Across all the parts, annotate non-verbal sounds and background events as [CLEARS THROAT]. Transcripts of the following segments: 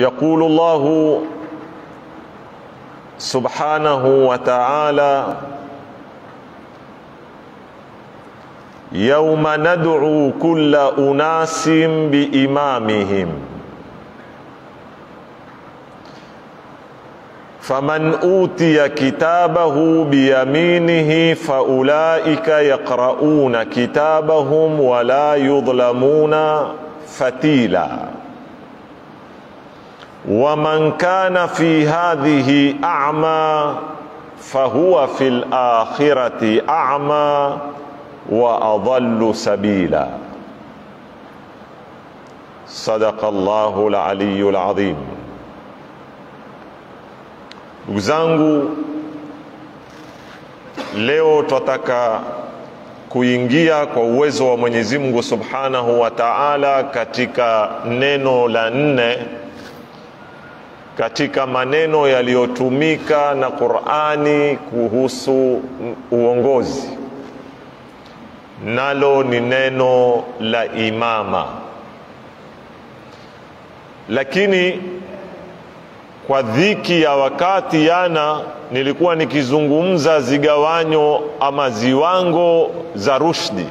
يقول الله سبحانه وتعالى يوم ندعو كل أناس بإمامهم. فمن أوتي كتابه بيمينه فأولئك يقرؤون كتابهم ولا يظلمون فتيلا. waman kana fi hadhihi a'ma fahuwa fil akhirati a'ma wa adallu sabila. Sadaqa llahu laliyu azim Ndugu zangu, leo twataka kuingia kwa uwezo wa Mwenyezi Mungu subhanahu wa taala katika neno la nne katika maneno yaliyotumika na qurani kuhusu uongozi. Nalo ni neno la imama. Lakini kwa dhiki ya wakati yana nilikuwa nikizungumza zigawanyo ama ziwango za rushdi.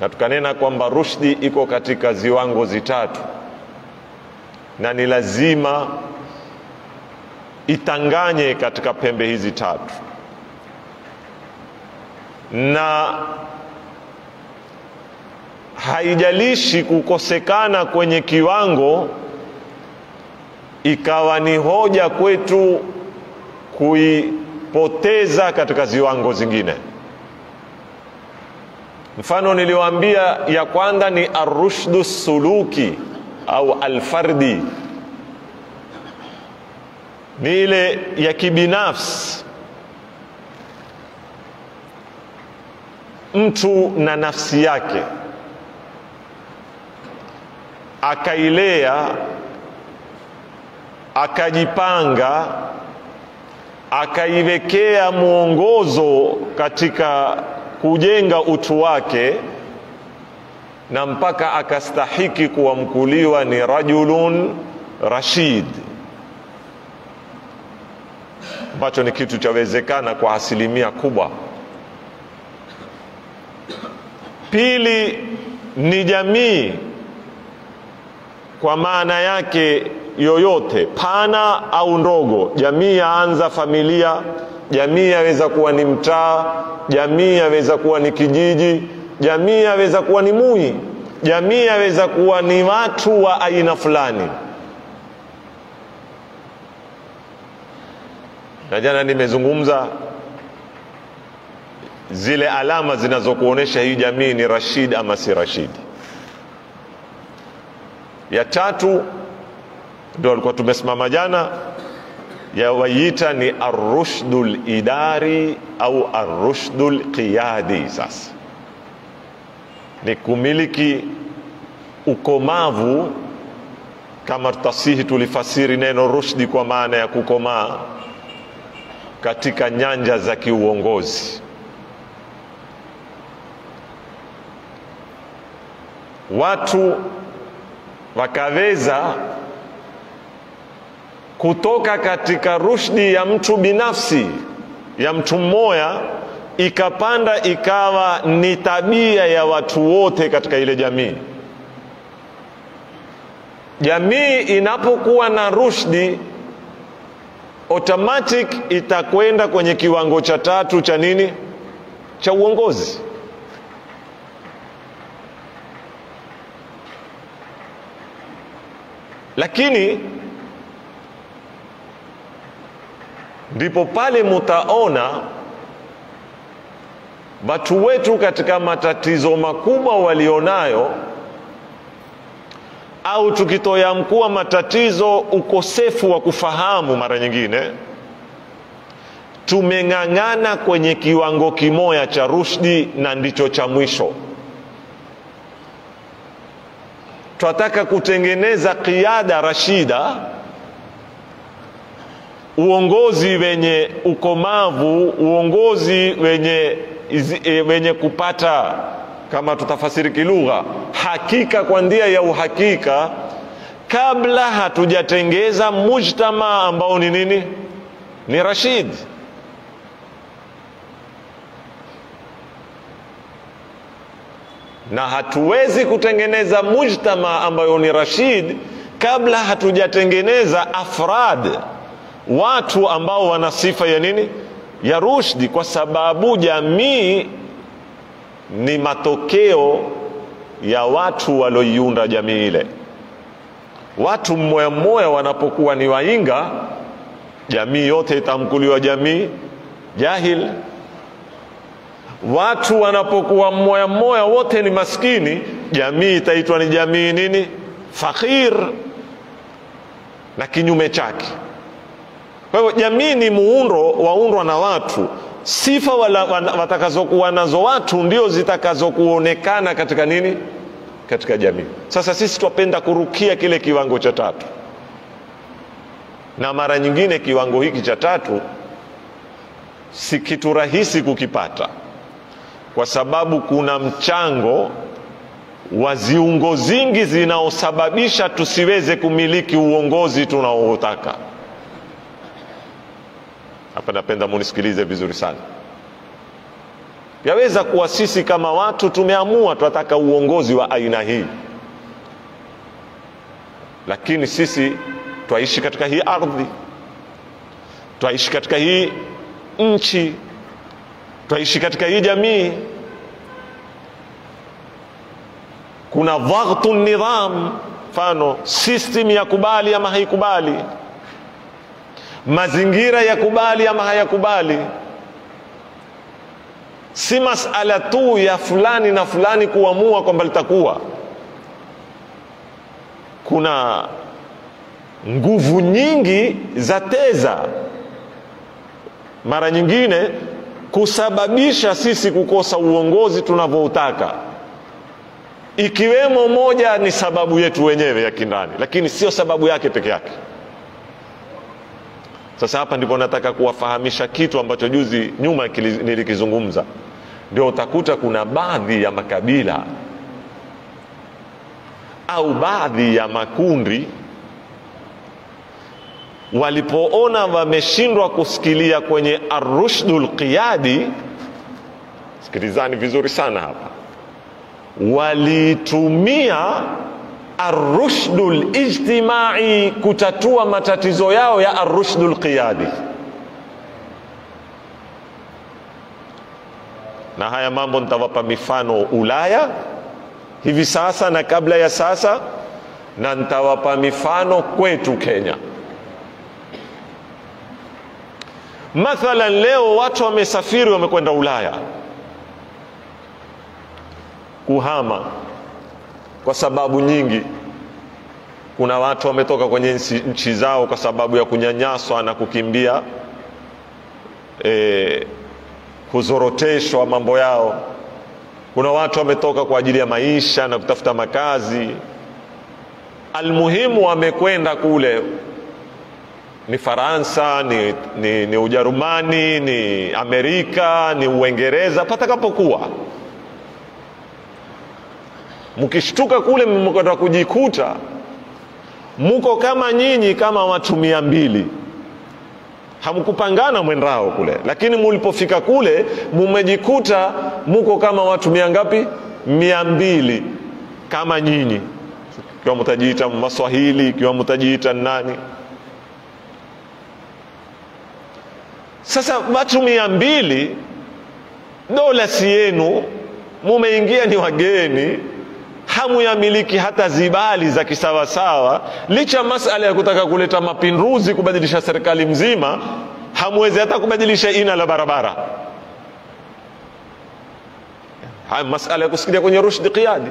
Na tukanena kwamba rushdi iko katika ziwango zitatu. Na ni lazima itanganye katika pembe hizi tatu. Na haijalishi kukosekana kwenye kiwango ikawa ni hoja kwetu kuipoteza katika ziwango zingine. Mfano niliwaambia ya kwanza ni arushdu suluki au alfardi ni ile ya kibinafsi. Mtu na nafsi yake. Akailea akajipanga akaiwekea mwongozo katika kujenga utu wake na mpaka akastahiki kuamkuliwa ni rajulun rashid ambacho ni kitu chawezekana kwa asilimia kubwa. Pili ni jamii kwa maana yake yoyote pana au ndogo. Jamii yaanza familia jamii yaweza kuwa ni mtaa jamii yaweza kuwa ni kijiji jamii yaweza kuwa ni mui jamii yaweza kuwa ni watu wa aina fulani na jana nimezungumza zile alama zinazokuonyesha hii jamii ni rashid ama si rashidi ya tatu ndio alikuwa tumesimama jana yawaita ni arushdu lidari au arushdu lqiyadi sasa. Ni kumiliki ukomavu kama tasihi tulifasiri neno rushdi kwa maana ya kukomaa katika nyanja za kiuongozi. Watu wakaweza kutoka katika rushdi ya mtu binafsi ya mtu mmoja ikapanda ikawa ni tabia ya watu wote katika ile jamii. Jamii inapokuwa na rushdi automatic itakwenda kwenye kiwango cha tatu cha nini? Cha uongozi. Lakini ndipo pale mutaona watu wetu katika matatizo makubwa walionayo au tukitoya mkuu matatizo ukosefu wa kufahamu mara nyingine tumeng'ang'ana kwenye kiwango kimoya cha rushdi na ndicho cha mwisho. Twataka kutengeneza kiada rashida uongozi wenye ukomavu uongozi wenye, e, wenye kupata kama tutafasiri kilugha hakika kwa ndia ya uhakika kabla hatujatengeza mujtama ambao ni nini? Ni rashid. Na hatuwezi kutengeneza mujtama ambayo ni rashid kabla hatujatengeneza afrad watu ambao wana sifa ya nini? Ya rushdi kwa sababu jamii ni matokeo ya watu walioiunda jamii ile. Watu mmoja mmoja wanapokuwa ni wainga jamii yote itamkuliwa jamii jahil. Watu wanapokuwa mmoja mmoja wote ni maskini jamii itaitwa ni jamii nini? Fakhir na kinyume chake. Kwa hivyo jamii ni muundo waundwa na watu sifa watakazokuwa nazo watu ndio zitakazokuonekana katika nini? Katika jamii. Sasa sisi twapenda kurukia kile kiwango cha tatu. Na mara nyingine kiwango hiki cha tatu si kitu rahisi kukipata. Kwa sababu kuna mchango wa ziungo zingi zinaosababisha tusiweze kumiliki uongozi tunaoutaka hapa napenda munisikilize vizuri sana. Yaweza kuwa sisi kama watu tumeamua tunataka uongozi wa aina hii. Lakini sisi twaishi katika hii ardhi. Twaishi katika hii nchi. Twaishi katika hii jamii. Kuna dhaghtu nidham. Mfano system ya kubali ama haikubali mazingira ya kubali ama hayakubali. Si masala tu ya fulani na fulani kuamua kwamba litakuwa. Kuna nguvu nyingi za teza. Mara nyingine kusababisha sisi kukosa uongozi tunavyoutaka ikiwemo moja ni sababu yetu wenyewe ya kindani lakini sio sababu yake peke yake sasa hapa ndipo nataka kuwafahamisha kitu ambacho juzi nyuma nilikizungumza. Ndio utakuta kuna baadhi ya makabila au baadhi ya makundi walipoona wameshindwa kusikilia kwenye arushdul qiyadi sikilizani vizuri sana hapa walitumia arushdul ijtimai kutatua matatizo yao ya arushdul qiyadi. Na haya mambo nitawapa mifano ulaya hivi sasa na kabla ya sasa na nitawapa mifano kwetu kenya. Mathalan leo watu wamesafiri wamekwenda ulaya. Kuhama kwa sababu nyingi kuna watu wametoka kwenye nchi, zao kwa sababu ya kunyanyaswa na kukimbia e, kuzoroteshwa mambo yao. Kuna watu wametoka kwa ajili ya maisha na kutafuta makazi. Almuhimu wamekwenda kule ni faransa ni, ni, ni ujerumani ni amerika ni uingereza patakapokuwa mkishtuka kule mmekwenda kujikuta muko kama nyinyi kama watu mia mbili. Hamkupangana mwendao kule lakini mulipofika kule mumejikuta muko kama watu mia ngapi? Mia mbili kama nyinyi. Ikiwa mtajiita maswahili ikiwa mtajiita nani? Sasa watu mia mbili dola si yenu mumeingia ni wageni hamuyamiliki hata zibali za kisawasawa licha masala ya kutaka kuleta mapinduzi kubadilisha serikali mzima hamwezi hata kubadilisha ina la barabara. Haya masala ya kusikilia kwenye rushdi qiyadi.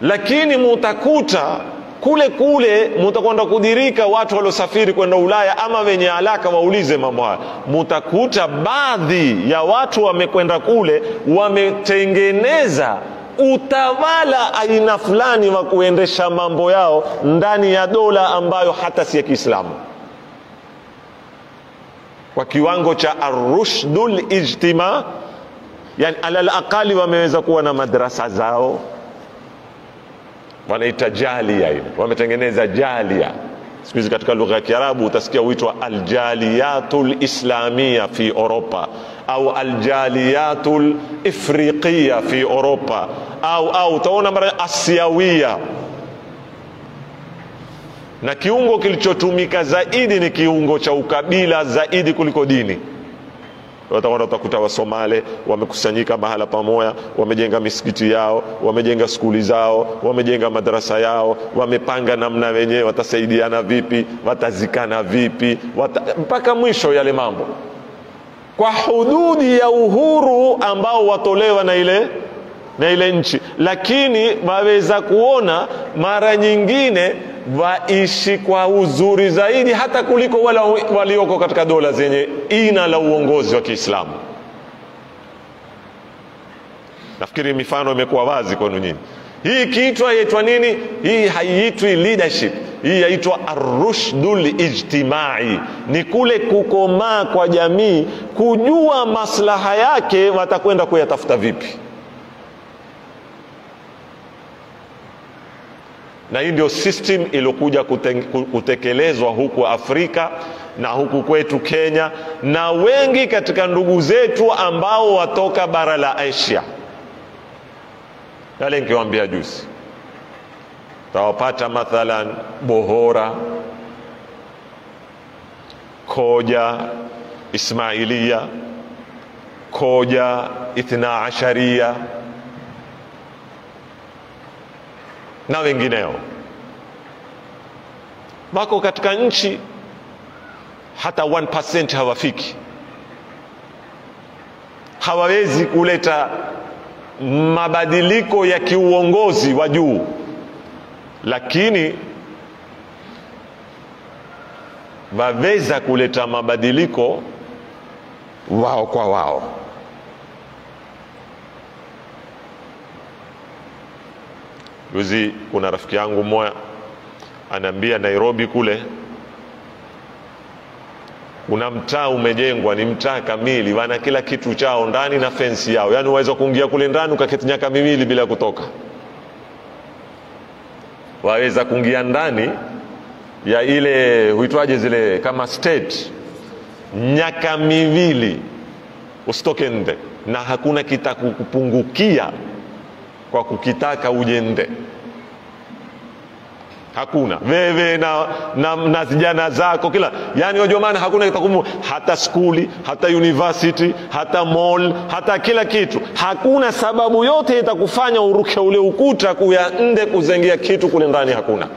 Lakini mutakuta kule kule mutakwenda kudirika watu waliosafiri kwenda ulaya ama wenye alaka waulize mambo haya. Mutakuta baadhi ya watu wamekwenda kule wametengeneza utawala aina fulani wa kuendesha mambo yao ndani ya dola ambayo hata si ya kiislamu kwa kiwango cha arushdul ijtima yani alal aqali wameweza kuwa na madrasa zao wanaita jalia wametengeneza jalia. Siku hizi katika lugha ya Kiarabu utasikia huitwa aljaliyatul lislamia fi Europa au aljaliyatu ifriqiya fi Europa au au utaona mara asiawia, na kiungo kilichotumika zaidi ni kiungo cha ukabila zaidi kuliko dini utakwenda utakuta wasomale wamekusanyika mahala pamoja wamejenga misikiti yao wamejenga skuli zao wamejenga madarasa yao wamepanga namna wenyewe watasaidiana vipi watazikana vipi wata... mpaka mwisho yale mambo. Kwa hududi ya uhuru ambao watolewa na ile na ile nchi. Lakini waweza kuona mara nyingine waishi kwa uzuri zaidi hata kuliko wala walioko katika dola zenye ina la uongozi wa Kiislamu. Nafikiri mifano imekuwa wazi kwenu nyinyi. Hii kiitwa yaitwa nini? Hii haiitwi leadership, hii yaitwa arushdul ijtimai, ni kule kukomaa kwa jamii, kujua maslaha yake watakwenda kuyatafuta vipi. Na hii ndio system iliyokuja kutekelezwa huku Afrika na huku kwetu Kenya na wengi katika ndugu zetu ambao watoka bara la Asia. Yale nikiwaambia juzi, tawapata mathalan Bohora, Koja Ismailia, Koja Ithna Asharia na wengineo. Wako katika nchi hata 1% hawafiki, hawawezi kuleta mabadiliko ya kiuongozi wa juu, lakini waweza kuleta mabadiliko wao kwa wao. Juzi kuna rafiki yangu mmoja anaambia Nairobi kule kuna mtaa umejengwa, ni mtaa kamili, wana kila kitu chao ndani na fensi yao, yaani waweza kuingia kule ndani ukaketi miaka miwili bila kutoka. Waweza kuingia ndani ya ile huitwaje zile kama state miaka miwili. Usitoke nde, na hakuna kitakupungukia kwa kukitaka ujende. Hakuna. Wewe na, na, na vijana zako kila yani wajua maana hakuna kitakumu hata skuli hata university hata mall hata kila kitu. Hakuna sababu yote itakufanya uruke ule ukuta kuya nde kuzengia kitu kule ndani hakuna.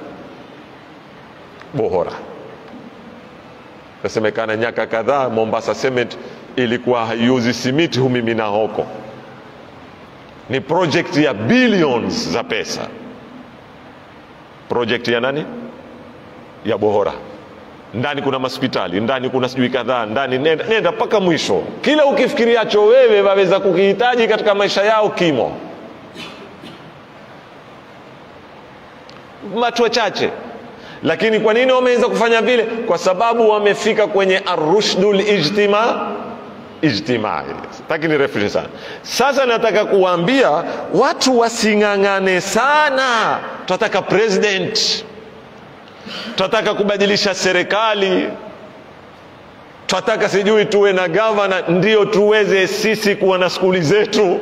Bohora. Nasemekana nyaka kadhaa mombasa cement ilikuwa haiuzi simiti humimina hoko ni project ya billions za pesa. Project ya nani? Ya bohora. Ndani kuna hospitali ndani kuna sijui kadhaa ndani nenda, nenda mpaka mwisho. Kila ukifikiriacho wewe waweza kukihitaji katika maisha yao kimo. Watu wachache lakini kwa nini wameweza kufanya vile? Kwa sababu wamefika kwenye arushdul ijtima ijtimai. Taki nirefushe sana. Sasa nataka kuwaambia watu wasing'ang'ane sana. Tunataka president. Tunataka kubadilisha serikali. Twataka sijui tuwe na gavana ndio tuweze sisi kuwa na skuli zetu.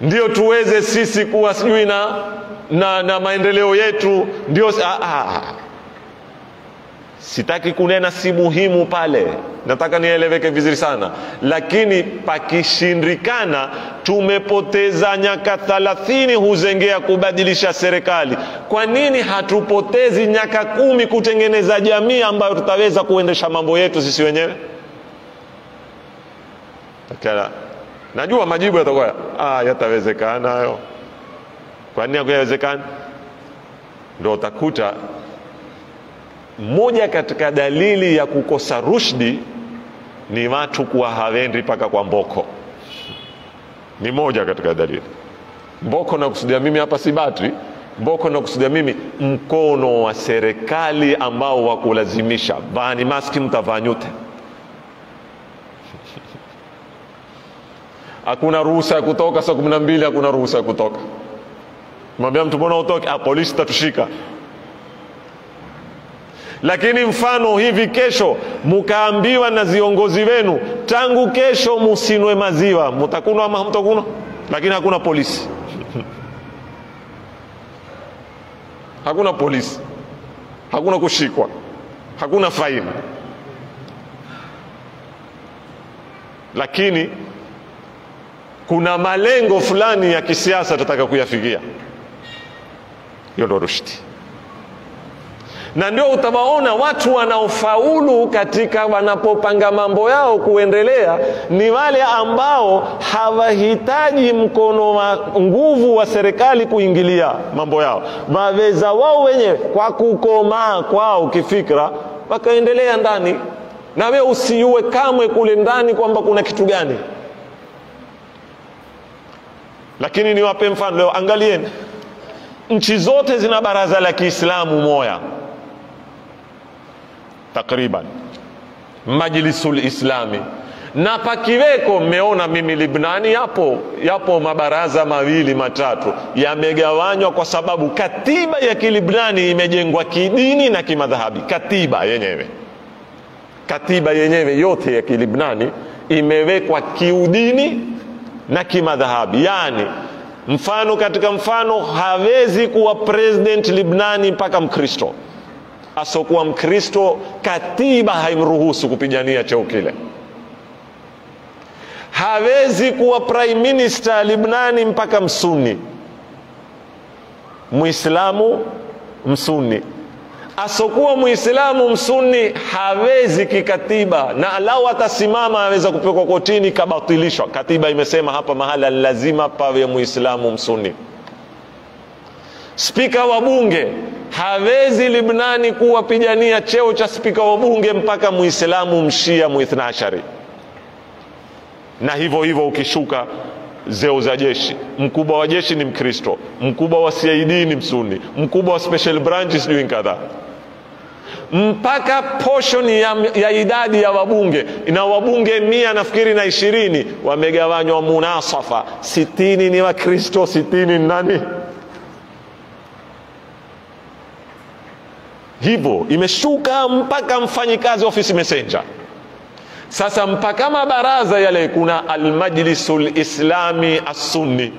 Ndio tuweze sisi kuwa sijui na, na, na maendeleo yetu. Ndio ah, ah. Sitaki kunena si muhimu pale. Nataka nieleweke vizuri sana. Lakini pakishindikana tumepoteza nyaka thalathini huzengea kubadilisha serikali. Kwa nini hatupotezi nyaka kumi kutengeneza jamii ambayo tutaweza kuendesha mambo yetu sisi wenyewe? Takala. najua majibu yatakuwa ah, yatawezekana hayo. Kwa nini hakuyawezekana ndo utakuta moja katika dalili ya kukosa rushdi ni watu kuwa hawendi mpaka kwa mboko. Ni moja katika dalili. Mboko nakusudia mimi hapa si batri mboko nakusudia mimi mkono wa serikali ambao wakulazimisha vaani maski mtavaa nyote [LAUGHS] hakuna ruhusa ya kutoka saa kumi na mbili hakuna ruhusa ya kutoka. Mwambia mtu mbona utoke ah, polisi tatushika lakini mfano hivi kesho mkaambiwa na viongozi wenu tangu kesho musinwe maziwa. Mutakunwa ama hamtakunwa? Lakini hakuna polisi. [LAUGHS] Hakuna polisi. Hakuna kushikwa. Hakuna faini lakini kuna malengo fulani ya kisiasa tutaka kuyafikia. Hiyo ndo rushdi na ndio utawaona watu wanaofaulu katika wanapopanga mambo yao kuendelea ni wale ambao hawahitaji mkono wa nguvu wa serikali kuingilia mambo yao. Waweza wao wenyewe kwa kukomaa kwao kifikra wakaendelea ndani. Na wewe usiue kamwe kule ndani kwamba kuna kitu gani. Lakini niwape mfano leo angalieni. Nchi zote zina baraza la kiislamu moya takriban. Majlisul islami. Na pakiweko mmeona mimi libnani yapo yapo mabaraza mawili matatu. Yamegawanywa kwa sababu katiba ya kilibnani imejengwa kidini na kimadhahabi. Katiba yenyewe. Katiba yenyewe yote ya kilibnani imewekwa kiudini na kimadhahabi. Yani mfano katika mfano hawezi kuwa president libnani mpaka mkristo asokuwa mkristo katiba haimruhusu kupigania cheo kile. Hawezi kuwa prime minister libnani mpaka msuni. Muislamu msuni. Asokuwa muislamu msuni hawezi kikatiba na lau atasimama aweza kupelekwa kotini kabatilishwa. Katiba imesema hapa mahala lazima pawe muislamu msuni. Spika wa bunge hawezi libnani kuwapigania cheo cha spika wa bunge mpaka muislamu mshia muithnashari na hivyo hivyo ukishuka zeo za jeshi. Mkubwa wa jeshi ni mkristo. Mkubwa wa cid ni msuni mkubwa wa special branch sijui kadhaa mpaka portion ya, ya idadi ya wabunge na wabunge mia nafikiri na ishirini wamegawanywa munasafa. Sitini ni wakristo sitini ni nani hivyo imeshuka mpaka mfanyikazi ofisi messenger. Sasa mpaka mabaraza yale kuna almajlisu lislami assunni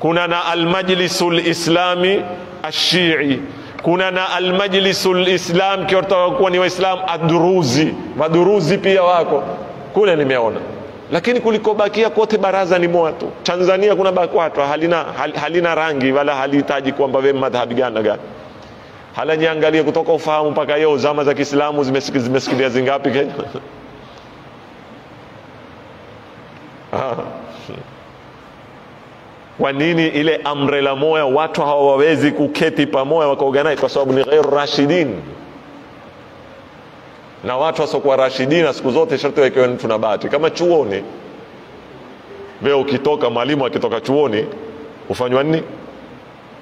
kuna na almajlisu lislami ashii kuna na almajlisu lislam kiwatakuwa ni waislam aduruzi maduruzi pia wako. Kule nimeona. Lakini kulikobakia kote baraza ni moja tu tanzania kuna bakwatwa halina, hal, halina rangi wala halihitaji kwamba we madhhabi gani na gani hala niangalie kutoka ufahamu mpaka leo zama za kiislamu zimesikilia zingapi kenya? [LAUGHS] Kwa nini ile amrela moya watu hawawezi kuketi pamoja wakaorganize kwa sababu ni ghairu rashidin. Na watu wasiokuwa rashidina siku zote sharti wakiwe mtu na bahati. Kama chuoni. Veo ukitoka mwalimu akitoka chuoni hufanywa nini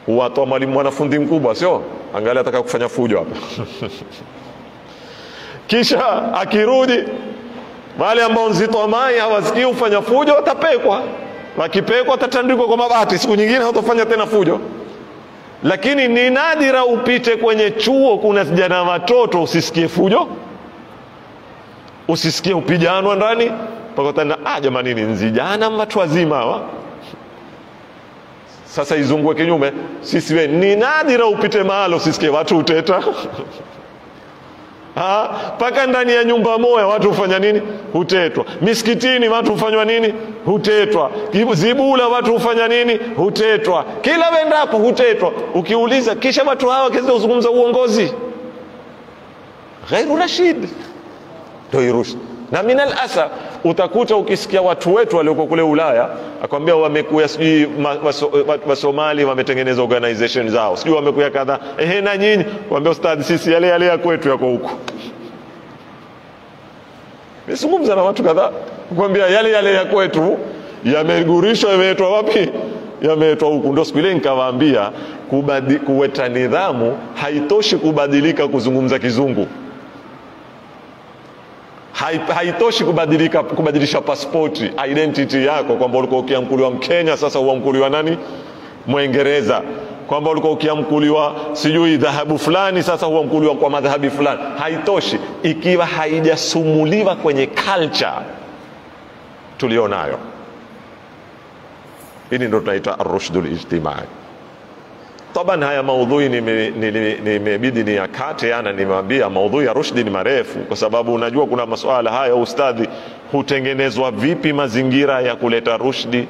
huwatoa mwalimu mwanafunzi mkubwa sio? Angalia ataka kufanya fujo hapa. [LAUGHS] Kisha akirudi wale ambao nzito wa mai hawasikii hufanya fujo watapekwa. Wakipekwa watatandikwa kwa mabati. Siku nyingine hawatafanya tena fujo. Lakini ni nadira upite kwenye chuo kuna vijana watoto usisikie fujo. Usisikie upijanwa ndani. Pakotana. ah jamani ni nzijana watu wazima hawa sasa izungue kinyume. Sisi we ni nadira upite mahali usisikie watu uteta mpaka ndani ya nyumba moya watu hufanya nini? Hutetwa. Misikitini watu hufanywa nini? Hutetwa. Zibula watu hufanya nini? Hutetwa. Kila wendapo hutetwa. Ukiuliza kisha watu hawa kiza kuzungumza uongozi? Ghairu rashid. Ndo irushd na minal alasaf utakuta ukisikia watu wetu walioko kule ulaya akwambia wamekuya sijui wasomali wametengeneza organization zao. Sijui wamekuya kadhaa. Ehe na nyinyi kwambia ustadhi sisi yale yale ya kwetu yako huko. nisungumza na watu kadhaa kwambia yale yale ya kwetu yamegurishwa yameetwa wapi? Yameetwa huku. Ndio siku ile nikawaambia kuweta nidhamu haitoshi kubadilika kuzungumza kizungu haitoshi kubadilika kubadilisha pasipoti identity yako kwamba ulikuwa ukiamkuliwa mkenya sasa uamkuliwa nani Mwingereza kwamba ulikuwa ukiamkuliwa sijui dhahabu fulani, sasa huamkuliwa kwa madhahabi fulani. Haitoshi ikiwa haijasumuliwa kwenye culture tulionayo. Hili ndo tunaita arushdul ijtimai. Taban, haya maudhui nimebidi ni yakate, ana nimewambia maudhui ya rushdi ni marefu, kwa sababu unajua kuna masuala haya ustadhi, hutengenezwa vipi mazingira ya kuleta rushdi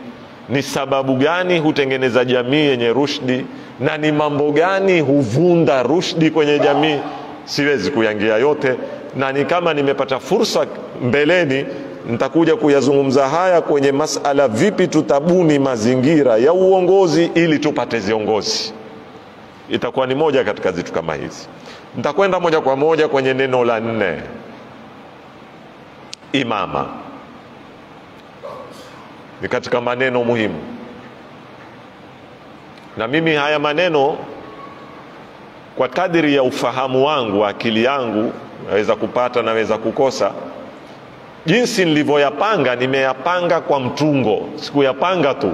ni sababu gani hutengeneza jamii yenye rushdi na ni mambo gani huvunda rushdi kwenye jamii. Siwezi kuyangia yote, na ni kama nimepata fursa mbeleni, nitakuja kuyazungumza haya kwenye masala, vipi tutabuni mazingira ya uongozi ili tupate viongozi. Itakuwa ni moja katika zitu kama hizi. Nitakwenda moja kwa moja kwenye neno la nne, imama ni katika maneno muhimu, na mimi haya maneno kwa kadiri ya ufahamu wangu, akili yangu naweza kupata, naweza kukosa. Jinsi nilivyoyapanga, nimeyapanga kwa mtungo, sikuyapanga tu.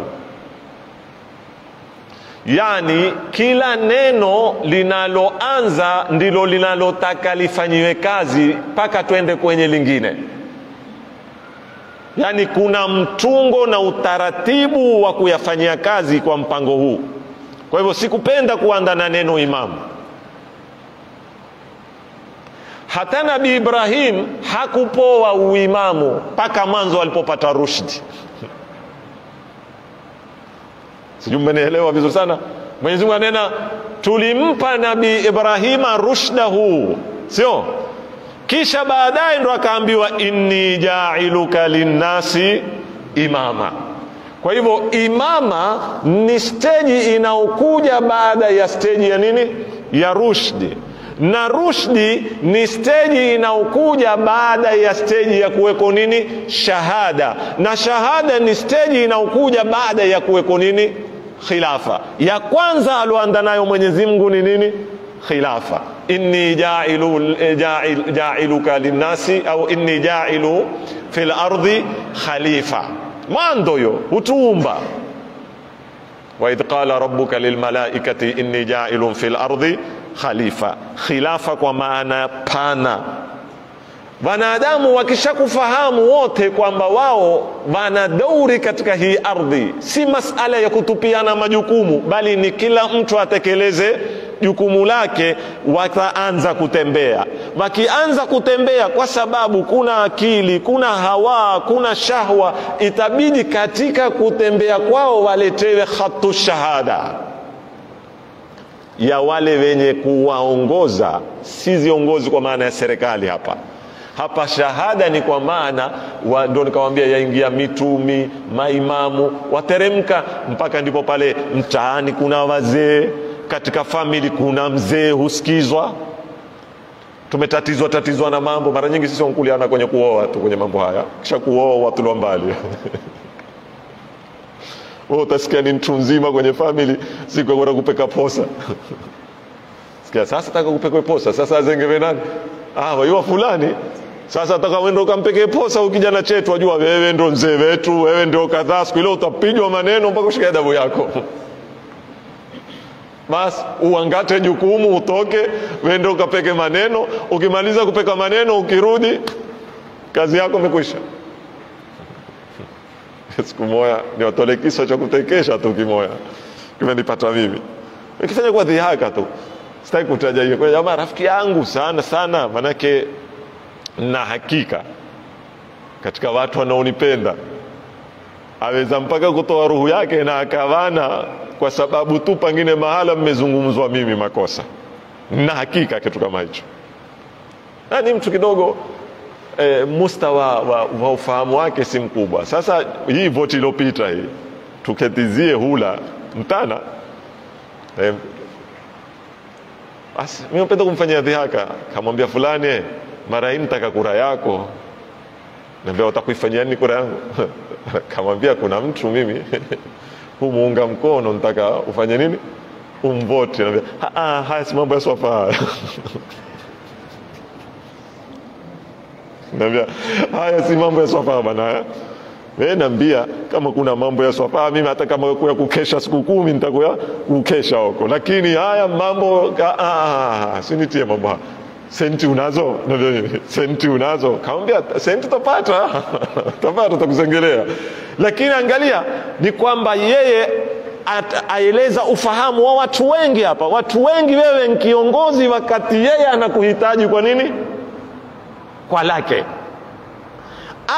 Yaani kila neno linaloanza ndilo linalotaka lifanyiwe kazi mpaka twende kwenye lingine. yani kuna mtungo na utaratibu wa kuyafanyia kazi kwa mpango huu. Kwa hivyo sikupenda kuanda na neno imamu. Hata nabi Ibrahim hakupoa uimamu mpaka mwanzo alipopata rushdi. Sijui mmenielewa vizuri sana. Mwenyezi Mungu anena tulimpa Nabii Ibrahima rushdahu, sio kisha baadaye ndo akaambiwa inni jailuka linnasi imama. Kwa hivyo imama ni steji inaokuja baada ya steji ya nini? Ya rushdi, na rushdi ni steji inaokuja baada ya steji ya kuweko nini? Shahada, na shahada ni steji inaokuja baada ya kuweko nini? Khilafa. Ya kwanza aloanda nayo Mwenyezi Mungu ni nini? khilafa. Inni jailu, ja'iluka jailu linnasi au inni jailu fil ardi khalifa. Mwanzo yo hutuumba. Waidh qala rabbuka lilmalaikati inni jailun fil ardi khalifa. Khilafa kwa maana pana wanadamu wakishakufahamu wote kwamba wao wana dauri katika hii ardhi si masala ya kutupiana majukumu bali ni kila mtu atekeleze jukumu lake, wataanza kutembea. Wakianza kutembea, kwa sababu kuna akili, kuna hawa, kuna shahwa, itabidi katika kutembea kwao waletewe hatu shahada ya wale wenye kuwaongoza, si viongozi kwa maana ya serikali hapa hapa shahada ni kwa maana ndo nikawambia yaingia mitumi maimamu wateremka mpaka ndipo pale mtaani kuna wazee katika famili kuna mzee husikizwa. Tumetatizwa tatizwa na mambo. Mara nyingi sisi wankuliana kwenye kuoa tu kwenye mambo haya. Kisha kuoa tulwa mbali. [LAUGHS] Wewe utasikia ni mtu mzima kwenye famili siku kupeka posa. [LAUGHS] Sikia sasa taka kupekwe posa. Sasa azengewe nani? Ah fulani sasa taka wendo kampeke posa ukijana chetu wajua wewe ndo mzee wetu wewe ndio kadhaa siku ile utapigwa maneno mpaka ushike adabu yako. Basi uangate jukumu utoke wendo ukapeke maneno. Ukimaliza kupeka maneno ukirudi kazi yako imekwisha. [LAUGHS] Siku moya niwatole kisa cha kutekesha tu kimoya kimenipata mimi. Ikifanya kwa dhihaka tu. Sitaki kutaja hiyo. Jamaa rafiki yangu sana sana. Manake na hakika katika watu wanaonipenda aweza mpaka kutoa ruhu yake na akavana kwa sababu tu pangine mahala mmezungumzwa mimi makosa. Na hakika kitu kama hicho. Ni mtu kidogo e, mustawa wa, wa ufahamu wake si mkubwa. Sasa hii voti iliyopita hii tuketizie hula mtana. E, mimi napenda kumfanyia dhihaka. Kamwambia fulani mara hii mtaka kura yako. Naambia utakuifanyia nini kura yangu? [LAUGHS] Kamwambia kuna mtu mimi [LAUGHS] humuunga mkono nitaka ufanye nini? Umvoti naambia haya si mambo ya swafa [LAUGHS] naambia haya si mambo ya swafa bana wewe naambia kama kuna mambo ya swafaa, mimi hata kama kuya kukesha siku kumi nitakuya kukesha huko, lakini haya mambo ah, sinitie mambo haya senti unazo senti unazo. Kaambia senti tapata [LAUGHS] tapata takuzengelea lakini angalia ni kwamba yeye aeleza ufahamu wa watu wengi hapa. Watu wengi wewe ni kiongozi wakati yeye anakuhitaji kwa nini? Kwa lake.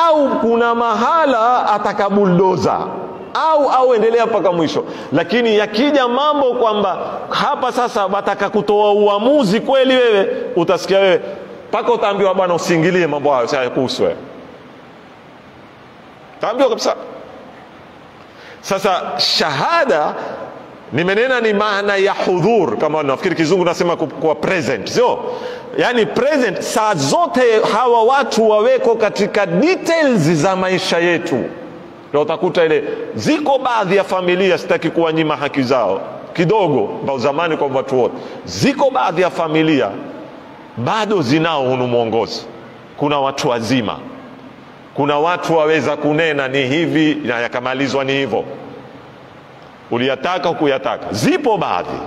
Au kuna mahala atakabuldoza au au endelea mpaka mwisho. Lakini yakija mambo kwamba hapa sasa wataka kutoa uamuzi kweli wewe utasikia wewe mpaka utaambiwa bwana usiingilie mambo hayo kuhusu wewe. Taambiwa kabisa. Sasa shahada nimenena ni maana ya hudhur kama nafikiri kizungu nasema kuwa present sio? Yani present saa zote hawa watu waweko katika details za maisha yetu ndio utakuta ile ziko baadhi ya familia sitaki kuwanyima haki zao. Kidogo mbao zamani kwa watu wote. Ziko baadhi ya familia bado zinao hunu mwongozi kuna watu wazima. Kuna watu waweza kunena ni hivi na yakamalizwa ni hivyo. Uliyataka kuyataka. Zipo baadhi.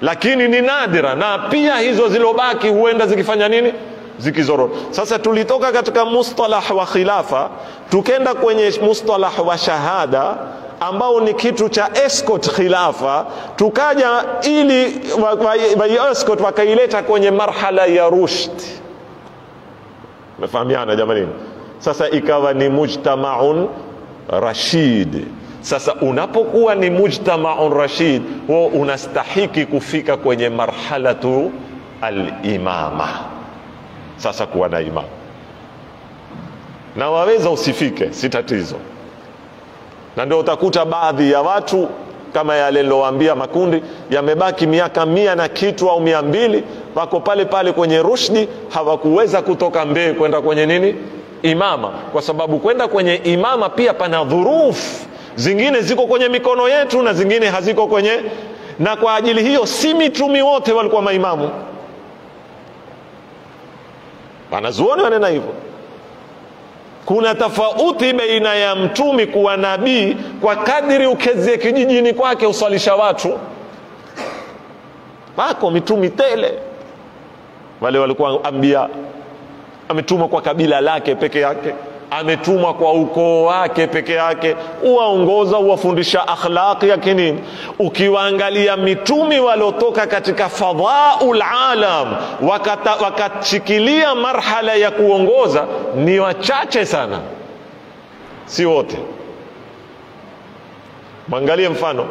Lakini ni nadira na pia hizo zilobaki huenda zikifanya nini zikizorota sasa tulitoka katika mustalah wa khilafa tukenda kwenye mustalah wa shahada ambao ni kitu cha escort khilafa. Tukaja ili wa, wa, wa wakaileta kwenye marhala ya rushd. Mefahamiana jamanini sasa ikawa ni mujtamaun rashid. Sasa unapokuwa ni mujtamaun rashid huo unastahiki kufika kwenye marhalatu alimama sasa kuwa na imani. Na waweza usifike si tatizo. Na ndio utakuta baadhi ya watu kama yale nilowaambia makundi yamebaki miaka mia na kitu au mia mbili wako pale pale kwenye rushdi hawakuweza kutoka mbee kwenda kwenye nini? Imama. Kwa sababu kwenda kwenye imama pia pana dhurufu zingine ziko kwenye mikono yetu na zingine haziko kwenye. Na kwa ajili hiyo si mitumi wote walikuwa maimamu wanazuoni wanena hivyo. Kuna tofauti baina ya mtumi kuwa nabii kwa kadiri ukezie kijijini kwake uswalisha watu. Wako mitumi tele. Wale walikuwa ambia ametumwa kwa kabila lake peke yake ametumwa kwa ukoo wake peke yake uwaongoza uwafundisha akhlaqi ya kinini ukiwaangalia mitumi waliotoka katika fadhaul alam wakashikilia waka marhala ya kuongoza ni wachache sana. Si wote. Mwangalie mfano.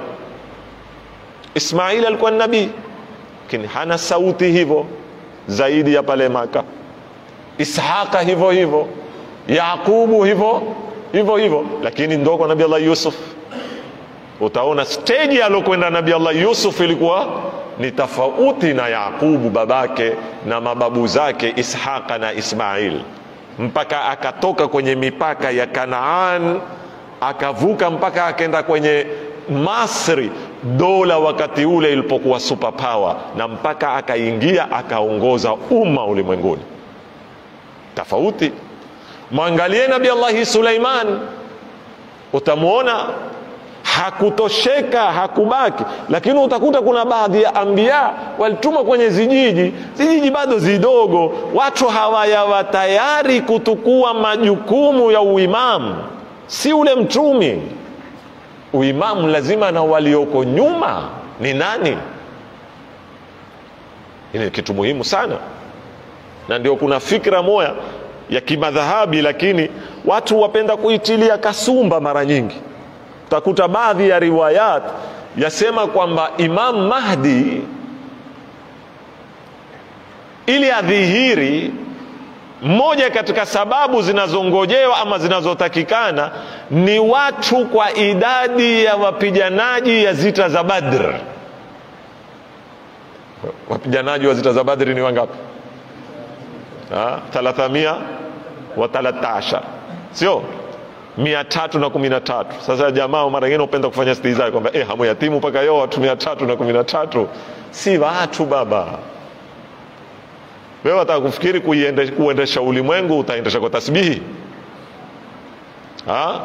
Ismail alikuwa nabii lakini hana sauti hivyo zaidi ya pale maka. Ishaqa hivyo hivyo yaqubu hivyo hivyo hivyo. Lakini ndo kwa Nabii allah yusuf. Utaona steji alokwenda nabi allah yusuf ilikuwa ni tofauti na Yakubu babake na mababu zake ishaqa na ismail. Mpaka akatoka kwenye mipaka ya kanaan akavuka mpaka akaenda kwenye masri dola wakati ule ilipokuwa super power na mpaka akaingia akaongoza umma ulimwenguni. Tofauti mwangalie nabi allahi suleiman utamwona hakutosheka hakubaki. Lakini utakuta kuna baadhi ya ambia walitumwa kwenye zijiji. Zijiji bado zidogo. Watu hawayawa tayari kutukua majukumu ya uimamu si ule mtumi. Uimamu lazima na walioko nyuma ni nani? Hili ni kitu muhimu sana. Na ndio kuna fikra moya ya kimadhahabi lakini watu wapenda kuitilia kasumba mara nyingi. Utakuta baadhi ya riwayat yasema kwamba imam mahdi ili adhihiri moja katika sababu zinazongojewa ama zinazotakikana ni watu kwa idadi ya wapiganaji ya zita za badr. Wapiganaji wa zita za badri ni wangapi thalathamia wa talatashar sio? Mia tatu na kumi na tatu. Sasa jamaa mara ingine upenda kufanya stihizai kwamba eh, hamuyatimu mpaka yo watu mia tatu na kumi na tatu. Si watu baba. Wewe wataka kufikiri kuendesha ulimwengu utaendesha kwa tasbihi. Ha?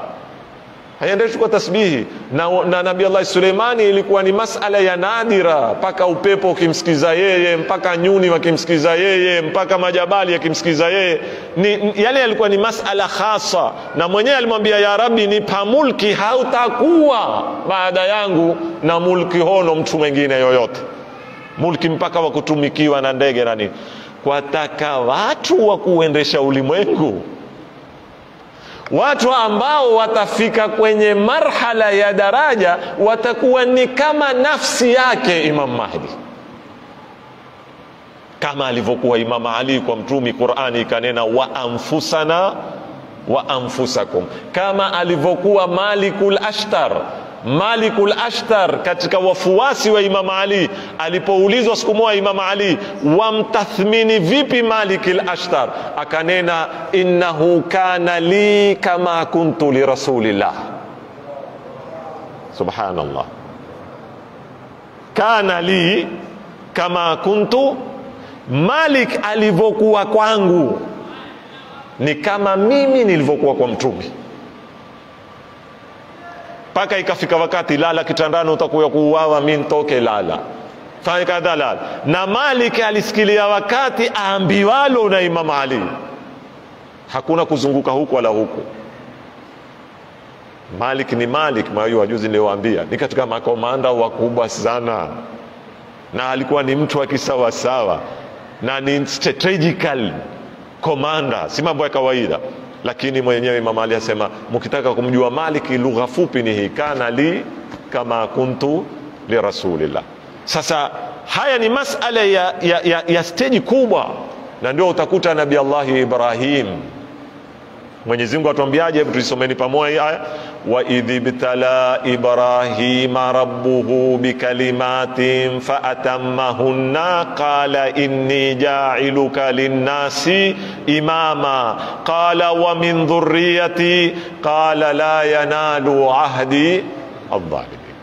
Haiendeshi kwa tasbihi na, na nabii Allah Suleimani ilikuwa ni masala ya nadira, mpaka upepo ukimsikiza yeye, mpaka nyuni wakimsikiza yeye, mpaka majabali yakimsikiza yeye. Ni, yale yalikuwa ni masala hasa na mwenyewe alimwambia ya Rabbi, nipa mulki, hautakuwa baada yangu na mulki hono mtu mwingine yoyote, mulki mpaka wa kutumikiwa na ndege na nini. Kwataka watu wa kuendesha ulimwengu watu ambao watafika kwenye marhala ya daraja watakuwa ni kama nafsi yake Imam Mahdi, kama alivyokuwa Imam Ali kwa mtumi. Qurani ikanena wa anfusana wa anfusakum, kama alivyokuwa Malikul Ashtar Malikul Ashtar katika wafuasi wa Imam Ali alipoulizwa siku moja Imam Ali, wamtathmini vipi Malikul Ashtar? Akanena, innahu kana li kama kuntu li rasulillah. Subhanallah, kana li kama kuntu, Malik alivyokuwa kwangu ni kama mimi nilivyokuwa kwa mtumi mpaka ikafika wakati lala kitandani, utakuya kuuawa, mi ntoke lala, fanya kadha lala. Na Malik alisikilia wakati aambiwalo na Imam Ali, hakuna kuzunguka huku wala huku. Malik ni Malik, mayu wajuzi niliwaambia, ni katika makomanda wakubwa sana, na alikuwa ni mtu wa kisawasawa. Na ni strategical commander, si mambo ya kawaida lakini mwenyewe Imam Ali asema mkitaka kumjua Maliki lugha fupi ni hii, kana li kama kuntu li rasulillah. Sasa haya ni masala ya, ya, ya, ya steji kubwa, na ndio utakuta Nabii Allahi Ibrahim Mwenyezi Mungu atuambiaje? Hebu tuisomeni pamoja hii aya, wa idhibtala ibrahima rabbuhu bikalimatin faatammahunna qala inni jailuka linnasi imama qala wa min dhurriyyati qala la yanalu ahdi aldhalimin.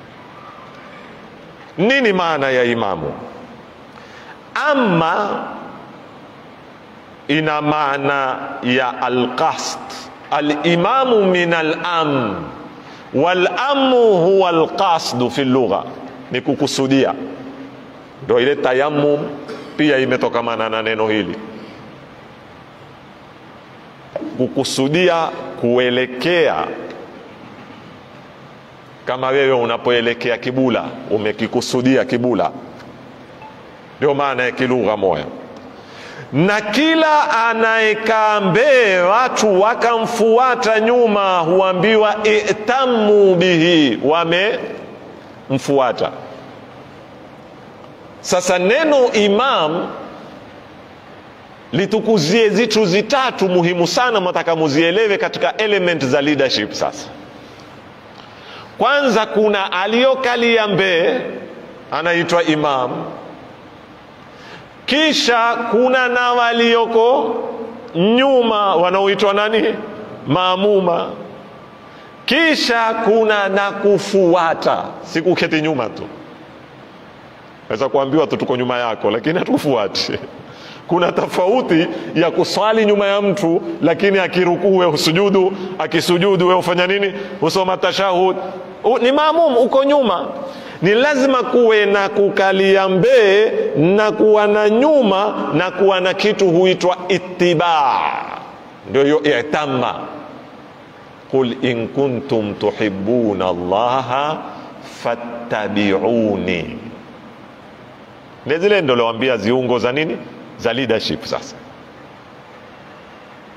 Nini maana ya imamu? Ama ina maana ya alqasd. Alimamu min alam walamu huwa alqasdu fi lugha, ni kukusudia. Ndio ile tayammum pia imetokamana na neno hili, kukusudia, kuelekea. Kama wewe unapoelekea kibula, umekikusudia kibula, ndio maana ya kilugha moya na kila anayekaa mbee watu wakamfuata nyuma huambiwa itamu bihi, wamemfuata. Sasa neno imam litukuzie zitu zitatu muhimu sana, mwataka muzielewe katika element za leadership. Sasa kwanza, kuna aliyokalia mbee anaitwa imam kisha kuna na walioko nyuma wanaoitwa nani? Maamuma. Kisha kuna na kufuata, sikuketi nyuma tu. Naweza kuambiwa tu tuko nyuma yako, lakini hatukufuati. [LAUGHS] Kuna tofauti ya kuswali nyuma ya mtu, lakini akirukuu we usujudu, akisujudu we ufanya nini? husoma tashahud. Ni maamum, uko nyuma ni lazima kuwe na kukalia mbee na kuwa na nyuma na kuwa na kitu huitwa itibaa, ndio hiyo itama. Qul in kuntum tuhibbuna Allaha fattabiuni. ne zile lawambia ziungo za nini za leadership. Sasa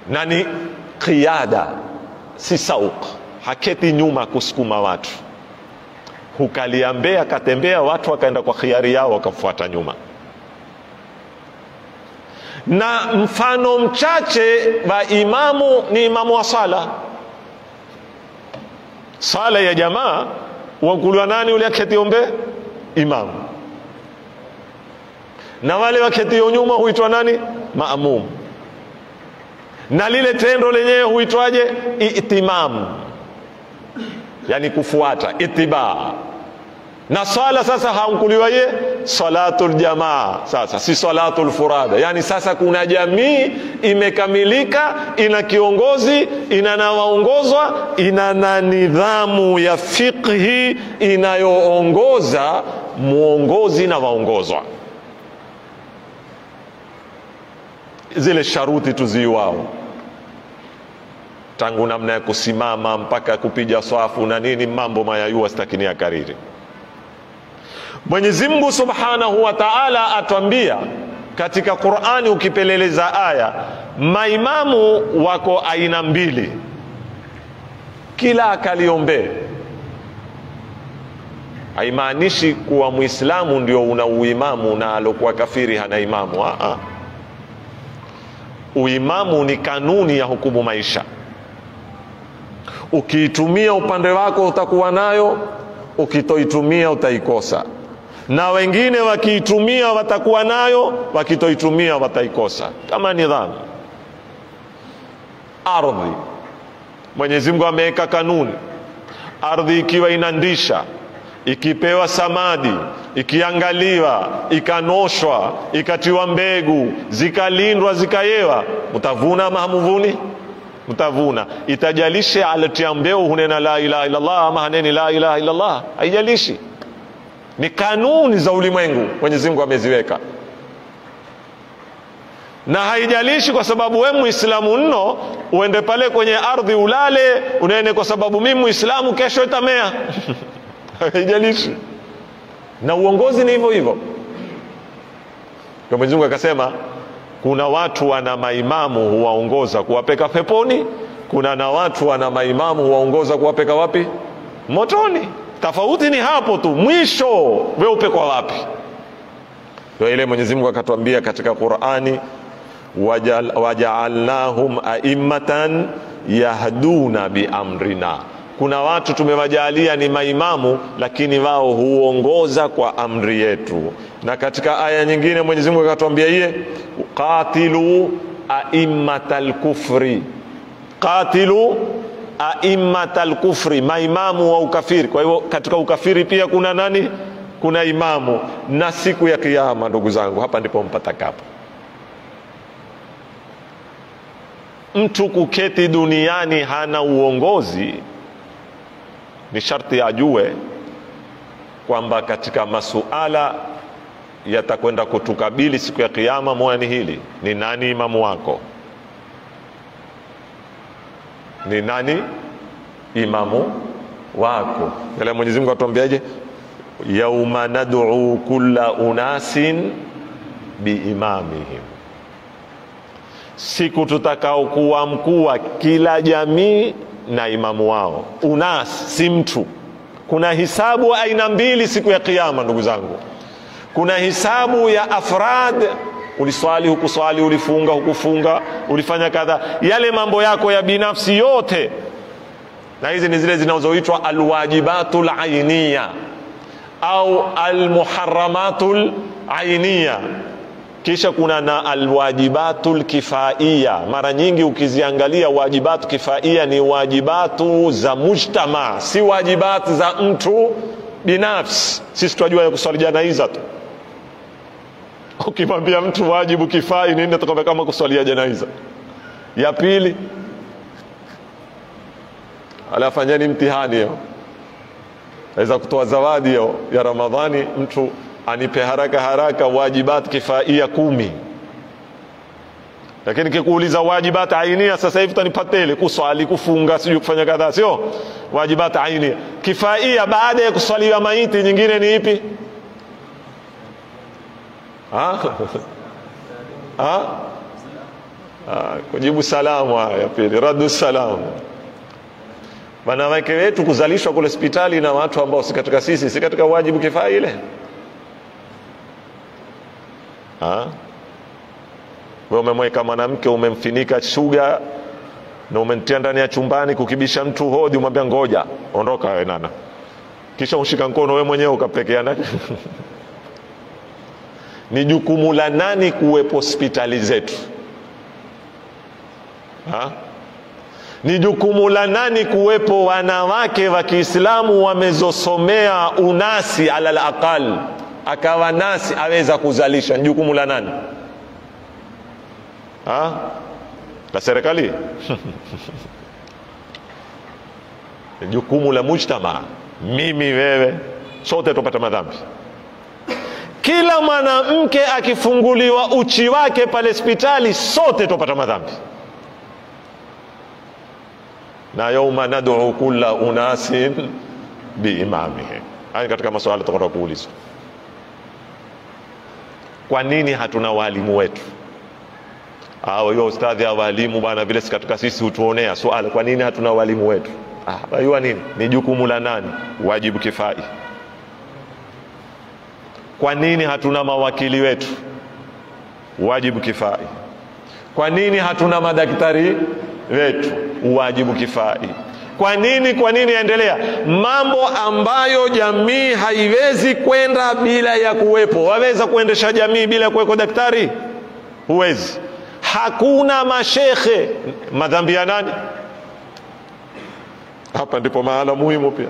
na ni qiada si sauk haketi nyuma kusukuma watu hukalia mbee akatembea, watu wakaenda kwa khiari yao wakafuata nyuma. Na mfano mchache wa imamu ni imamu wa sala. Sala ya jamaa wakuliwa nani ule aketiombe? Imamu. Na wale waketio nyuma huitwa nani? Maamum. Na lile tendo lenyewe huitwaje? Itimamu yani kufuata itibaa. Na sala sasa haunkuliwa ye salatul jamaa sasa si salatul furada yani sasa kuna jamii imekamilika ina kiongozi ina na ina na nidhamu ya fiqhi inayoongoza muongozi na waongozwa zile sharuti tuziwao tangu namna ya kusimama mpaka kupiga swafu na nini mambo mayayua stakini ya kariri mwenyezi mungu subhanahu wa taala atwambia katika qurani ukipeleleza aya maimamu wako aina mbili. Kila akaliombee haimaanishi kuwa Muislamu ndio una uimamu na alokuwa kafiri hana imamu Aa. Uimamu ni kanuni ya hukumu maisha. Ukiitumia upande wako utakuwa nayo ukitoitumia utaikosa. Na wengine wakiitumia watakuwa nayo wakitoitumia wataikosa. Kama nidhamu. Ardhi. Mwenyezi mungu ameweka kanuni. Ardhi ikiwa inandisha ikipewa samadi ikiangaliwa ikanoshwa ikatiwa mbegu zikalindwa zikayewa mtavuna ama mtavuna itajalishe aletia mbeu hunena la ilaha illallah ama haneni la ilaha illallah? Haijalishi. Ni kanuni za ulimwengu mwenyezi mungu ameziweka. Na haijalishi kwa sababu we muislamu nno uende pale kwenye ardhi ulale unene kwa sababu mimi muislamu kesho itamea [LAUGHS] haijalishi. Na uongozi ni hivyo hivyo. Mwenyezi mungu akasema kuna watu wana maimamu huwaongoza kuwapeka peponi kuna na watu wana maimamu huwaongoza kuwapeka wapi? Motoni. Tofauti ni hapo tu mwisho weupe kwa wapi? Ndio ile mwenyezi mungu akatuambia katika qurani wajaalnahum aimmatan yahduna biamrina kuna watu tumewajalia ni maimamu lakini wao huongoza kwa amri yetu. Na katika aya nyingine mwenyezi mungu akatuambia iye qatilu aimmatal lkufri qatilu aimmata lkufri maimamu wa ukafiri. Kwa hivyo katika ukafiri pia kuna nani? Kuna imamu. Na siku ya kiama ndugu zangu hapa ndipo mpatakapo. Mtu kuketi duniani hana uongozi ni sharti ajue kwamba katika masuala yatakwenda kutukabili siku ya Kiyama, moya ni hili ni nani imamu wako? Ni nani imamu wako? Yale mwenyezi mungu atuambiaje? Yauma nad'u kulla unasin biimamihim siku tutakaokuwa mkuu wa kila jamii na imamu wao. Unas si mtu. Kuna hisabu aina mbili siku ya Kiyama, ndugu zangu. Kuna hisabu ya afrad uliswali hukuswali ulifunga hukufunga ulifanya kadha. Yale mambo yako ya binafsi yote. Na hizi ni zile zinazoitwa alwajibatu lainiya au almuharamatu lainiya kisha kuna na alwajibatu lkifaia mara nyingi ukiziangalia wajibatu kifaia ni wajibatu za mujtama si wajibatu za mtu binafsi. Sisi tunajua kuswali janaiza tu. [LAUGHS] Ukimwambia mtu wajibu kifai nini atakwambia kama kuswalia janaiza ya pili alafanyeni mtihani yo aweza kutoa zawadi yo ya ramadhani mtu anipe haraka haraka wajibat kifaia kumi lakini kikuuliza wajibat ainia sasa hivi tanipatele kuswali kufunga sijui kufanya kadhaa sio wajibat ainia kifaia baada ya kuswaliwa maiti nyingine ni ipi ha? ha? ha? kujibu salamu haya pili radu salamu wanawake wetu kuzalishwa kule hospitali na watu ambao si katika sisi si katika wajibu kifaa ile we umemweka mwanamke umemfinika shuga na umemtia ndani ya chumbani kukibisha mtu hodi umwambia ngoja ondoka wewe nana. Kisha ushika mkono we mwenyewe ukapekea ndani. [LAUGHS] Ni jukumu la nani kuwepo hospitali zetu? Ha? ni jukumu la nani kuwepo wanawake wa kiislamu wamezosomea unasi ala laqal akawa nasi aweza kuzalisha. Ni jukumu la nani? Ha? la serikali? [LAUGHS] Jukumu la mujtama, mimi wewe sote tupata madhambi. Kila mwanamke akifunguliwa uchi wake pale hospitali sote tupata madhambi. Na yauma nad'u kulla unasin biimamihim haya katika maswala tutakwenda kuulizwa kwa nini hatuna walimu wetu? Hiyo ustadhi ya walimu bwana vile sikatuka sisi hutuonea swali kwa nini hatuna walimu wetu? Ah, wajua nini? Ni jukumu la nani? Wajibu kifai. Kwa nini hatuna mawakili wetu? Wajibu kifai. Kwa nini hatuna madaktari wetu? Wajibu kifai kwa nini kwa nini endelea mambo ambayo jamii haiwezi kwenda bila ya kuwepo. Waweza kuendesha jamii bila kuweko daktari? Huwezi. Hakuna mashekhe madhambi ya nani? Hapa ndipo mahala muhimu pia.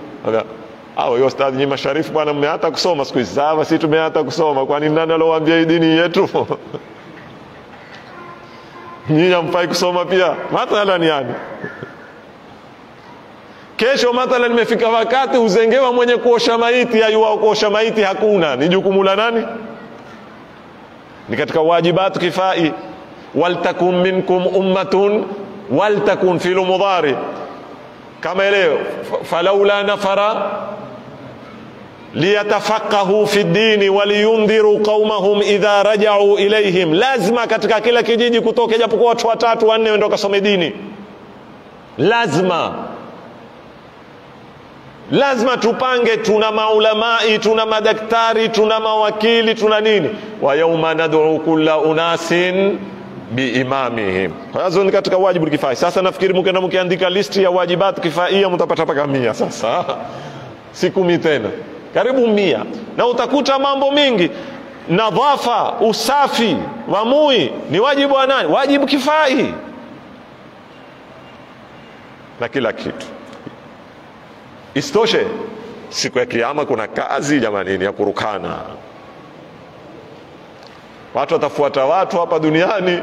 Au hiyo stadi bwana mmeata kusoma siku hizi. Sawa si tumehata kusoma. Kwani nani alowaambia hii dini yetu? [LAUGHS] Nyinyi hamfai kusoma pia. Mathalan yani kesho mathala limefika wakati uzengewa mwenye kuosha maiti ayuwa kuosha maiti hakuna. Ni jukumu la nani? Ni katika wajibatu kifai. Waltakun minkum ummatun waltakun filu mudhari kama ile falaula nafara liyatafaqahu fi dini waliyundhiru qaumahum idha rajau ilaihim lazima katika kila kijiji kutoke japokuwa watu watatu wanne wende wakasome dini. Lazima lazima tupange tuna maulamai tuna madaktari tuna mawakili tuna nini? Wa yauma nad'u kulla unasin biimamihim hazo ni katika wajibu kifai. Sasa nafikiri mkenda mkiandika listi ya wajibat kifaia mtapata paka mia sasa. [LAUGHS] Si kumi tena. Karibu mia. Na utakuta mambo mingi. Nadhafa usafi wa mui ni wajibu wa nani? Wajibu kifai. Na kila kitu isitoshe siku ya kiama kuna kazi jamanini ya kurukana. Watu watafuata watu hapa duniani.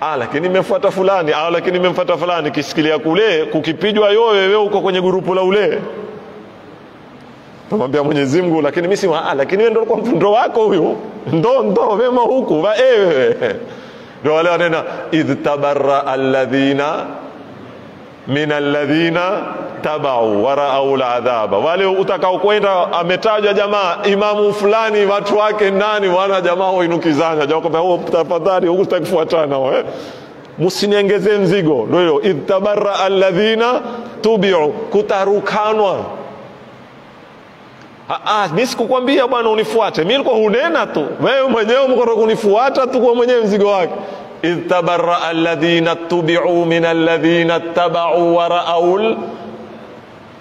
Ah, lakini nimefuata fulani. Ah, lakini nimemfuata fulani. Kisikilia kule kukipijwa yoyo wewe uko kwenye grupu la ule. Namwambia Mwenyezi Mungu lakini mimi si ah, lakini wewe kwa mfundo wako huyo. Ndo ndo wema huku. Va ewe ndio wale wanena idh tabarra alladhina min alladhina tabau waraau ladhaba, wale utakao kwenda ametajwa jamaa imamu fulani watu wake nani, wana jamaa wainukizana. Jamaa oh, tafadhali huku sitakufuatana wewe. Msiniongezee mzigo. Ndio hiyo idh tabarra alladhina tubiu, kutarukanwa. Mimi sikukwambia bwana unifuate, mimi nilikuwa hunena tu, wewe mwenyewe mko kunifuata tu kwa mwenyewe mzigo wake. Idh tabarra alladhina tubiu min alladhina tabau waraau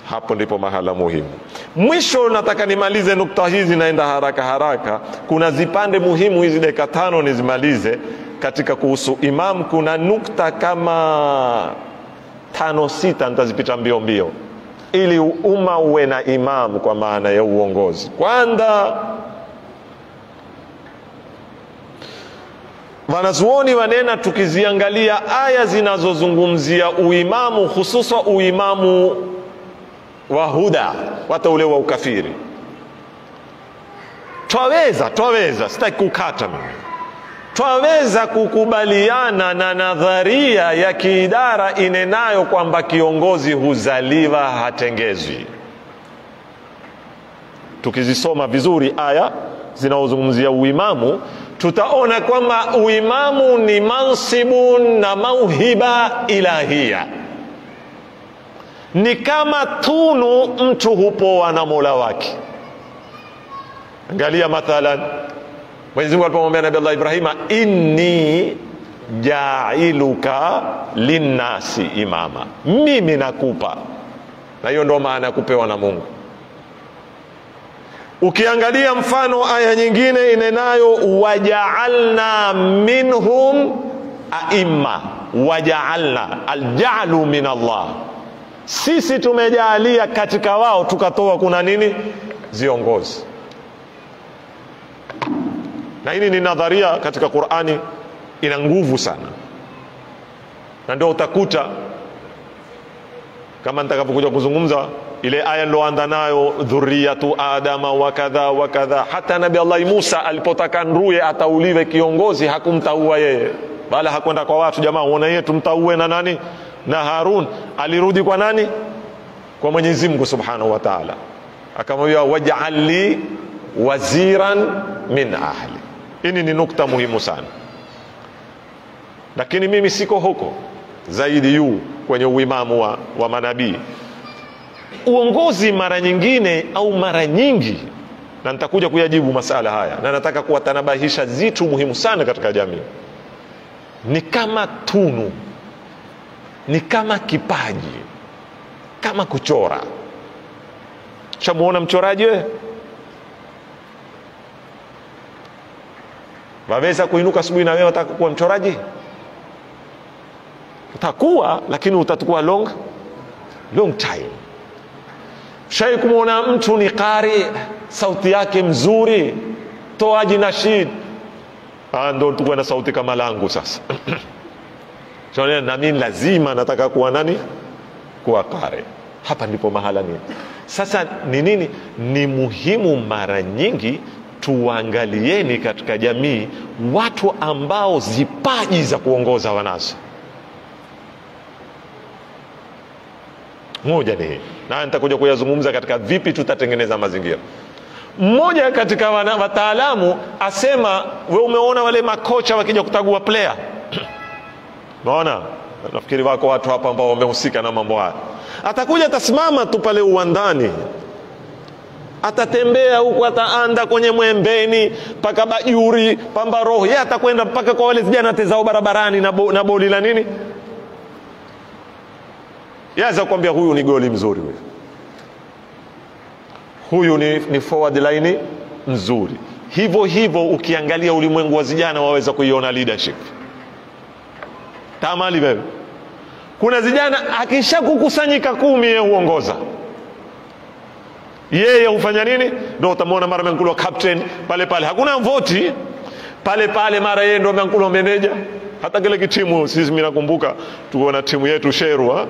hapo ndipo mahala muhimu. Mwisho nataka nimalize nukta hizi, naenda haraka haraka. Kuna zipande muhimu hizi, dakika tano nizimalize. Katika kuhusu imam, kuna nukta kama tano sita, nitazipita mbio mbio, ili umma uwe na imam kwa maana ya uongozi. Kwanza, wanazuoni wanena, tukiziangalia aya zinazozungumzia uimamu, hususa uimamu wa huda wata ule wa ukafiri. Twaweza twaweza sitaki kukata mimi. Twaweza kukubaliana na nadharia ya kiidara inenayo kwamba kiongozi huzaliwa hatengezwi. Tukizisoma vizuri aya zinaozungumzia uimamu tutaona kwamba uimamu ni mansibun na mauhiba ilahia ni kama tunu mtu hupoa na mola wake. Angalia mathalan. Mwenyezi mungu alipomwambia nabi allah ibrahima inni jailuka linnasi imama. Mimi nakupa. Na hiyo ndo maana ya kupewa na mungu. Ukiangalia mfano aya nyingine inenayo wajaalna minhum aima wajaalna. Aljalu min allah sisi tumejaalia katika wao tukatoa kuna nini? Viongozi. Na hili ni nadharia katika qurani ina nguvu sana. Na ndio utakuta kama nitakapokuja kuzungumza ile aya niloanza nayo dhuriyatu adama wakadha wa kadha. Hata nabi allahi musa alipotaka nruye atauliwe kiongozi hakumtaua yeye. Bala hakwenda kwa watu jamaa uona yeye tumtaue na nani na harun alirudi kwa nani? Kwa mwenyezi mungu subhanahu wa taala. Akamwambia wajal li waziran min ahli. Hili ni nukta muhimu sana. Lakini mimi siko huko zaidi yu kwenye uimamu wa, wa manabii. Uongozi mara nyingine au mara nyingi na nitakuja kuyajibu masala haya na nataka kuwatanabahisha zitu muhimu sana katika jamii ni kama tunu ni kama kipaji kama kuchora. Chamuona mchoraji we? Waweza kuinuka asubuhi na wewe wataka kuwa mchoraji? Utakuwa lakini utatukua long long time. Shai kumwona mtu ni qari sauti yake mzuri toaji nashid ndo tukuwe na sauti kama langu sasa [CLEARS THROAT] nami lazima nataka kuwa nani? Kuwa kare hapa ndipo mahala nini sasa ni nini? Ni muhimu mara nyingi tuangalieni katika jamii watu ambao zipaji za kuongoza wanazo moja ni hii. Na nitakuja kuyazungumza katika vipi tutatengeneza mazingira. Mmoja katika wataalamu asema we umeona wale makocha wakija kutagua player naona nafikiri wako watu hapa ambao wamehusika na mambo haya. Atakuja atasimama tu pale uwandani. Atatembea huku ataanda kwenye mwembeni mpaka bajuri pamba roho. Ye atakwenda mpaka kwa wale vijana tezao barabarani na, bo, na boli la nini? Yaweza kuambia huyu ni goli mzuri huyu. Huyu ni, ni forward line mzuri. Hivyo hivyo ukiangalia ulimwengu wa zijana waweza kuiona leadership tamali wewe. Kuna vijana akisha kukusanyika kumi yeye huongoza. Yeye hufanya nini? Ndo utamwona mara menkulwa captain pale pale. Hakuna voti pale pale mara yeye ndo menkulwa meneja. Hata kile kitimu sisi mimi nakumbuka tulikuwa na timu yetu Sherwa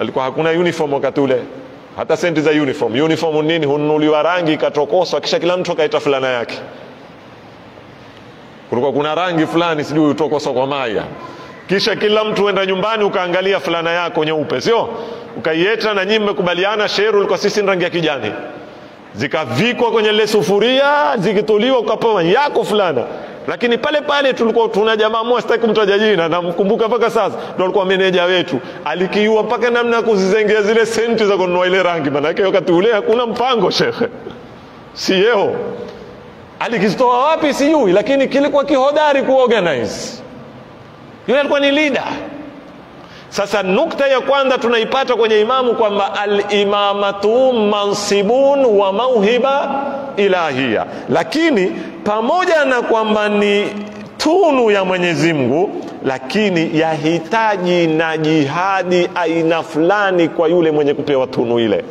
alikuwa hakuna uniform wakati ule. Hata senti za uniform. Uniform nini? Hununuliwa rangi ikatokoswa kisha kila mtu akaita fulana yake. Kulikuwa kuna rangi fulani sijui utokoswa kwa maya kisha kila mtu enda nyumbani ukaangalia fulana yako nyeupe sio? Ukaieta na nyinyi mmekubaliana sheru ilikuwa sisi rangi ya kijani. Zikavikwa kwenye ile sufuria zikituliwa ukapewa yako fulana. Lakini pale pale tulikuwa tuna jamaa mmoja sitaki kumtaja jina namkumbuka mpaka sasa. Ndo alikuwa meneja wetu. Alikiua mpaka namna ya kuzizengea zile senti za kununua ile rangi. Maanake wakati ule hakuna mpango shekhe. Si yeo. Alikizitoa wapi? Sijui. Lakini kilikuwa kihodari kuorganize yule alikuwa ni lida sasa nukta ya kwanza tunaipata kwenye imamu kwamba alimamatu mansibun wa mauhiba ilahia. Lakini pamoja na kwamba ni tunu ya mwenyezi mungu lakini yahitaji na jihadi aina fulani kwa yule mwenye kupewa tunu ile.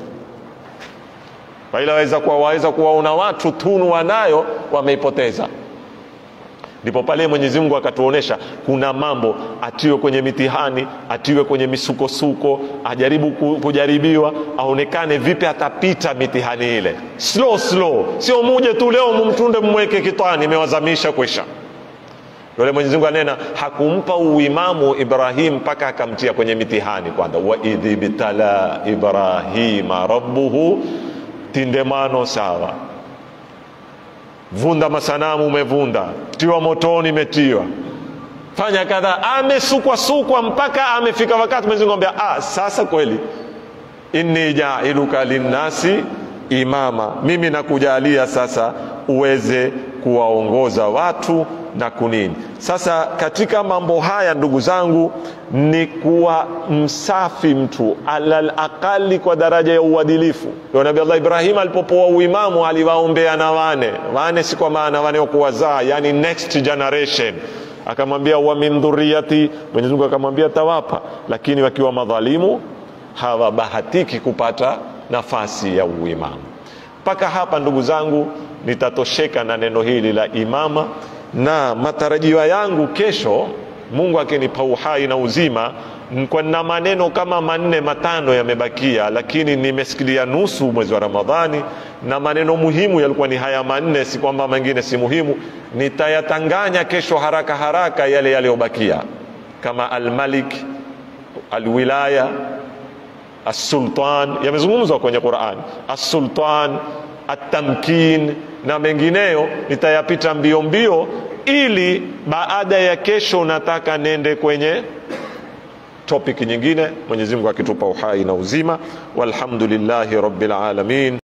Waila waweza kuwa waweza kuwaona watu tunu wanayo wameipoteza ndipo pale mwenyezi mungu akatuonesha kuna mambo atiwe kwenye mitihani atiwe kwenye misukosuko ajaribu kujaribiwa aonekane vipi atapita mitihani ile. Slow slow. Sio muje tu leo mumtunde mmweke kitwani imewazamisha kwisha. Yule mwenyezi mungu anena hakumpa uimamu ibrahim mpaka akamtia kwenye mitihani kwanza. Waidh ibtala ibrahima rabbuhu tindemano sawa vunda masanamu umevunda. Tiwa motoni imetiwa. Fanya kadhaa. Amesukwasukwa mpaka amefika wakati mwenyezi mungu ambia ah, sasa kweli inni jailuka linnasi imama. Mimi nakujalia sasa uweze kuwaongoza watu na kunini. Sasa katika mambo haya ndugu zangu ni kuwa msafi mtu alal aqali kwa daraja ya uadilifu. Ndio nabii allah ibrahim alipopoa uimamu aliwaombea na wane. Wane si kwa maana wane wakuwazaa yani next generation. Akamwambia wa min dhurriyati, mwenyezi mungu akamwambia tawapa. Lakini wakiwa madhalimu hawabahatiki kupata nafasi ya uimamu. Mpaka hapa ndugu zangu nitatosheka na neno hili la imama na matarajio yangu kesho mungu akinipa uhai na uzima kwa na maneno kama manne matano yamebakia lakini nimesikilia nusu mwezi wa ramadhani na maneno muhimu yalikuwa ni haya manne si kwamba mengine si muhimu. Nitayatanganya kesho haraka haraka yale yaliyobakia kama almalik alwilaya assultan yamezungumzwa kwenye quran. Assultan atamkin na mengineyo nitayapita mbio mbio ili baada ya kesho nataka nende kwenye topic nyingine. Mwenyezi mungu akitupa uhai na uzima. Walhamdulillahi rabbil alamin